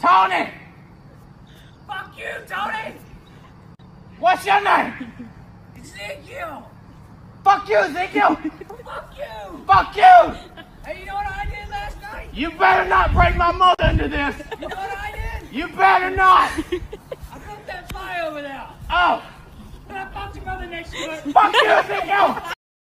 Tony! Fuck you, Tony! What's your name? Ezekiel! Fuck you, Ezekiel! Fuck you! Fuck you! Hey, you know what I did last night? You better not break my mother into this! You know what I did? You better not! I put that fly over there. Oh! And I fucked your mother next to it. Fuck you, Ezekiel!